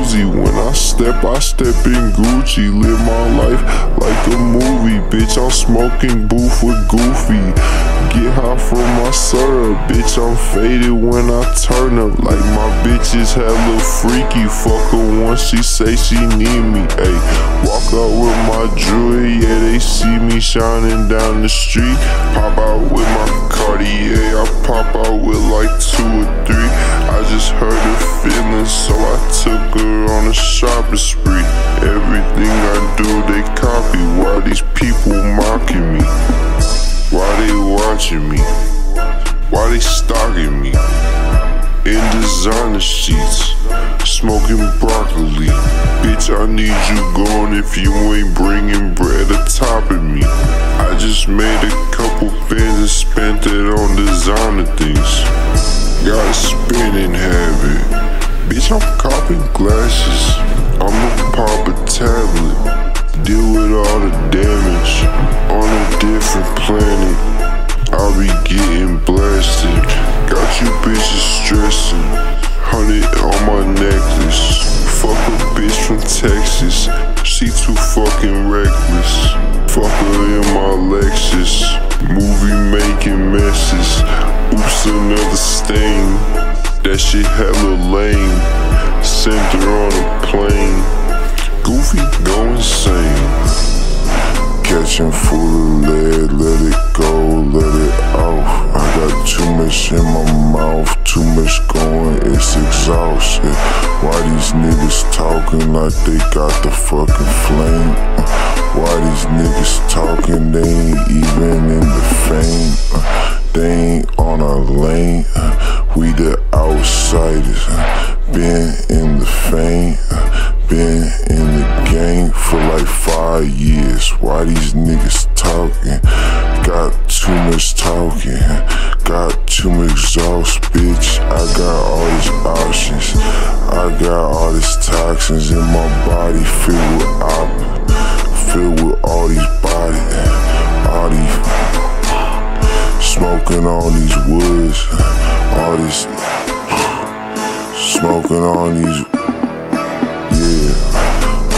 When I step, I step in Gucci. Live my life like a movie, bitch. I'm smoking booth with Goofie. Get high from my syrup, bitch. I'm faded when I turn up. Like my bitches have hella freaky. Fuck her once she say she need me. Ayy, walk out with my jewelry, yeah, they see me shining down the street. Pop out with my Cartier, I pop out with like two or three. I just heard her feelings, a shopping spree. Everything I do, they copy. Why these people mocking me? Why they watching me? Why they stalking me? In designer sheets, smoking broccoli. Bitch, I need you gone if you ain't bringing bread atop of me. I just made a couple bands and spent it on designer things. Got a spinning habit. I'm copping glasses. I'ma pop a tablet. Deal with all the damage on a different planet. I'll be getting blasted. Got you bitches stressing. Hundred on my necklace. Fuck a bitch from Texas. She too fucking reckless. Fuck her in my Lexus. Muvee making messes. Oops, another stain. That shit hella lame. Sent her on a plane. Goofie go insane. Catching full of lead, let it go, let it off. I got too much in my mouth, too much going, it's exhausted. Why these niggas talking like they got the fucking flame? Uh, Why these niggas talking, they ain't even in the fame? They ain't on our lane, uh, we the outsiders. uh, Been in the fame, uh, been in the game for like five years. Why these niggas talking? Got too much talking, got too much exhaust, bitch. I got all these options, I got all these toxins in my body filled smoking on these yeah,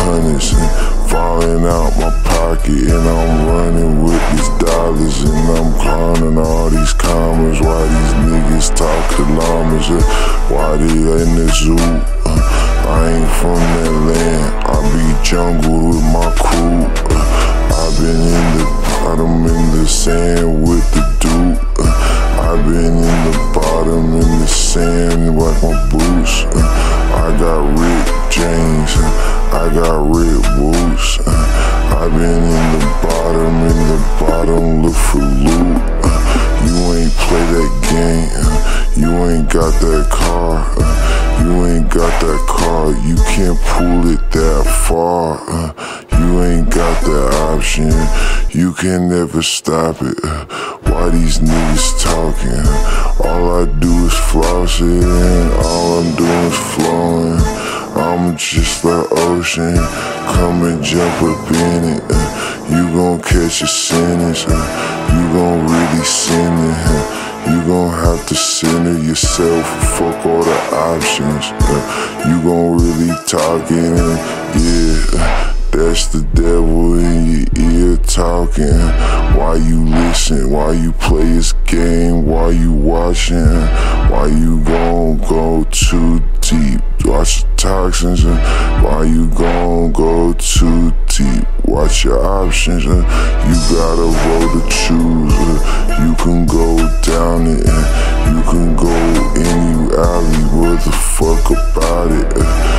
hundreds and falling out my pocket and I'm running with these dollars and I'm clowning all these commas. Why these niggas talk to llamas? Why they in the zoo? Uh, I ain't from that land. I be jungle with my crew. Uh, I've been in the bottom in the sand with the dude. Uh, I've been in the bottom in the sand my boots. Uh, I got Rick James. Uh, I got red boots. Uh, I've been in the bottom in the bottom look for loot. You ain't play that game. You ain't got that car. You ain't got that car. You can't pull it that far. You ain't got that option. You can never stop it. Why these niggas talking? All I do it and all I'm doing is flowing. I'm just like ocean, come and jump up in it. Uh, you gon' catch a sentence, uh, you gon' really sin it. Uh, you gon' have to center yourself, fuck all the options. Uh, you gon' really talk talking, yeah. That's the devil in your ear talking. Why you listen? Why you play his game? Why you watching? Why you gon' go too deep? Watch the toxins and why you gon' go too deep? Watch your options and you gotta roll the choose. You can go down it and you can go any alley. What the fuck about it? uh,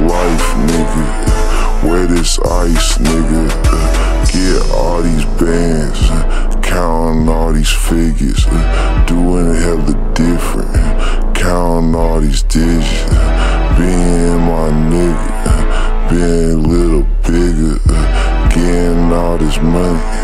life, nigga. Wear this ice, nigga. Get all these bands. Counting all these figures. Doing hella different. Counting all these digits. Being my nigga. Being a little bigger. Getting all this money.